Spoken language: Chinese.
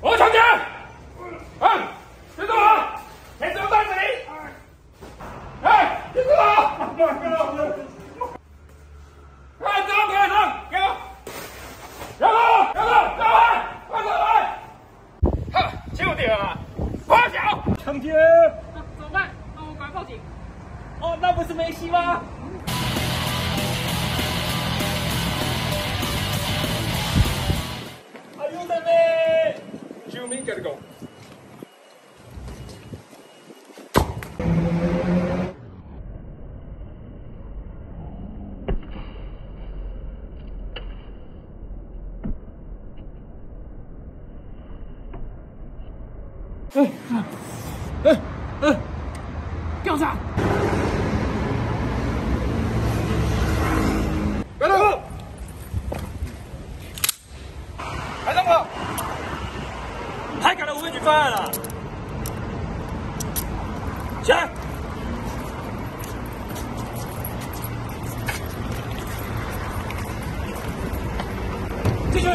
我抢劫！啊，别动啊！钱在袋子里。哎，别动啊！快走，快走，给我！让路，让路，让开！快走开！哈，就这样啊！快小，抢劫！怎么办？那我赶快报警。哦，那不是梅西吗？救命！给你讲。哎，哎，哎，调查。别动！还动我！ 还敢来我们局犯案了？起来！继续！